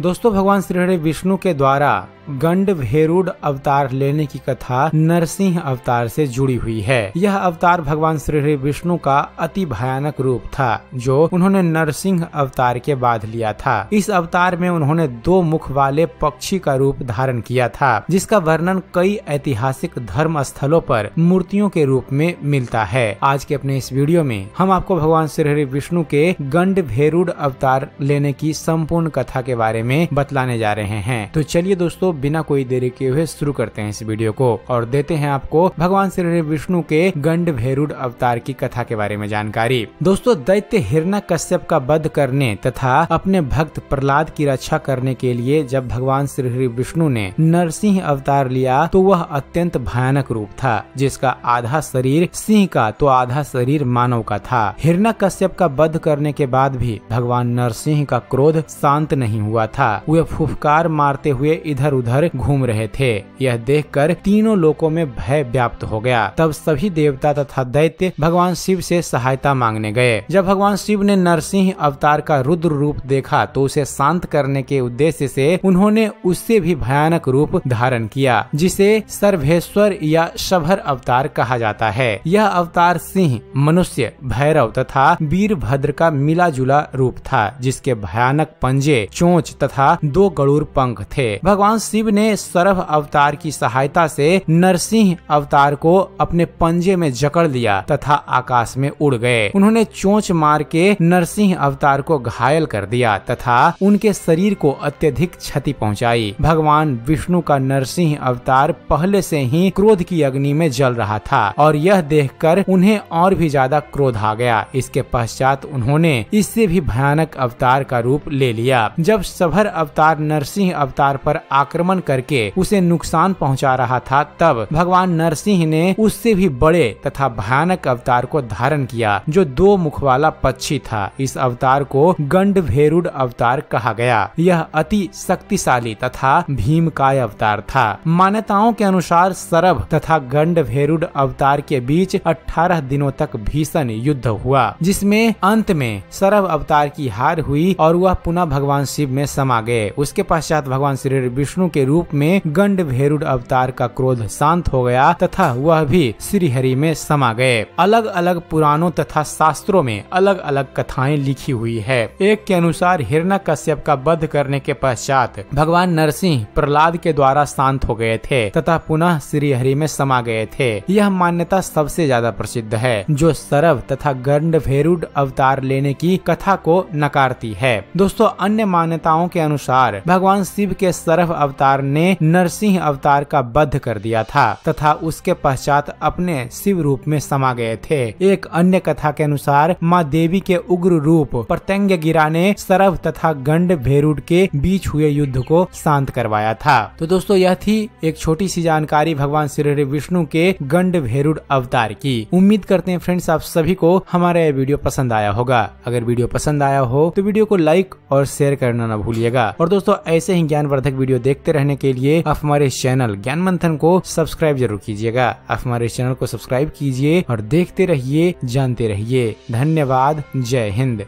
दोस्तों, भगवान श्री हरि विष्णु के द्वारा गंड भेरुड अवतार लेने की कथा नरसिंह अवतार से जुड़ी हुई है। यह अवतार भगवान श्री हरि विष्णु का अति भयानक रूप था, जो उन्होंने नरसिंह अवतार के बाद लिया था। इस अवतार में उन्होंने दो मुख वाले पक्षी का रूप धारण किया था, जिसका वर्णन कई ऐतिहासिक धर्म स्थलों पर मूर्तियों के रूप में मिलता है। आज के अपने इस वीडियो में हम आपको भगवान श्री हरि विष्णु के गंड भेरुड अवतार लेने की संपूर्ण कथा के बारे में बतलाने जा रहे हैं। तो चलिए दोस्तों, बिना कोई देरी किए हुए शुरू करते हैं इस वीडियो को और देते हैं आपको भगवान श्री विष्णु के गंड भेरुड अवतार की कथा के बारे में जानकारी। दोस्तों, दैत्य हिरणा कश्यप का वध करने तथा अपने भक्त प्रहलाद की रक्षा करने के लिए जब भगवान श्री विष्णु ने नरसिंह अवतार लिया तो वह अत्यंत भयानक रूप था, जिसका आधा शरीर सिंह का तो आधा शरीर मानव का था। हिरणा कश्यप का वध करने के बाद भी भगवान नरसिंह का क्रोध शांत नहीं हुआ था। वे फुफकार मारते हुए इधर उधर घूम रहे थे। यह देखकर तीनों लोगों में भय व्याप्त हो गया। तब सभी देवता तथा दैत्य भगवान शिव से सहायता मांगने गए। जब भगवान शिव ने नरसिंह अवतार का रुद्र रूप देखा तो उसे शांत करने के उद्देश्य से उन्होंने उससे भी भयानक रूप धारण किया, जिसे सर्वेश्वर या शभर अवतार कहा जाता है। यह अवतार सिंह, मनुष्य, भैरव तथा वीरभद्र का मिला जुला रूप था, जिसके भयानक पंजे, चोंच तथा दो गड़ूर पंख थे। भगवान शिव ने सरभ अवतार की सहायता से नरसिंह अवतार को अपने पंजे में जकड़ लिया तथा आकाश में उड़ गए। उन्होंने चोंच मार के नरसिंह अवतार को घायल कर दिया तथा उनके शरीर को अत्यधिक क्षति पहुंचाई। भगवान विष्णु का नरसिंह अवतार पहले से ही क्रोध की अग्नि में जल रहा था और यह देखकर उन्हें और भी ज़्यादा क्रोध आ गया। इसके पश्चात उन्होंने इससे भी भयानक अवतार का रूप ले लिया। जब सभर अवतार नरसिंह अवतार पर आक्रमण करके उसे नुकसान पहुँचा रहा था, तब भगवान नरसिंह ने उससे भी बड़े तथा भयानक अवतार को धारण किया, जो दो मुख वाला पक्षी था। इस अवतार को गंड भेरुड अवतार कहा गया। यह अति शक्तिशाली तथा भीमकाय अवतार था। मान्यताओं के अनुसार सरभ तथा गंड भेरुड अवतार के बीच 18 दिनों तक भीषण युद्ध हुआ, जिसमें अंत में सरभ अवतार की हार हुई और वह पुनः भगवान शिव में समा गए उसके पश्चात भगवान श्री विष्णु के रूप में गंड भेरुड अवतार का क्रोध शांत हो गया तथा वह भी श्री हरि में समा गए अलग अलग पुराणों तथा शास्त्रों में अलग अलग कथाएँ लिखी हुई है। एक के अनुसार हिरणा कश्यप का वध करने के पश्चात भगवान नरसिंह प्रहलाद के द्वारा शांत हो गए थे तथा पुनः श्री हरि में समा गए थे। यह मान्यता सबसे ज़्यादा प्रसिद्ध है, जो सरव तथा गंड भेरुड अवतार लेने की कथा को नकारती है। दोस्तों, अन्य मान्यताओं के अनुसार भगवान शिव के सरव अवतार ने नरसिंह अवतार का वध कर दिया था तथा उसके पश्चात अपने शिव रूप में समा गए थे। एक अन्य कथा के अनुसार माँ देवी के उग्र रूप प्रत्यंग गिरा ने सरभ तथा गंड भेरुड के बीच हुए युद्ध को शांत करवाया था। तो दोस्तों, यह थी एक छोटी सी जानकारी भगवान श्री विष्णु के गंड भेरुड अवतार की। उम्मीद करते हैं फ्रेंड्स, आप सभी को हमारा यह वीडियो पसंद आया होगा। अगर वीडियो पसंद आया हो तो वीडियो को लाइक और शेयर करना न भूलिएगा और दोस्तों, ऐसे ही ज्ञान वर्धक वीडियो देखते रहने के लिए आप हमारे चैनल ज्ञान मंथन को सब्सक्राइब ज़रूर कीजिएगा। आप हमारे चैनल को सब्सक्राइब कीजिए और देखते रहिए, जानते रहिए। धन्यवाद। जय हिंद।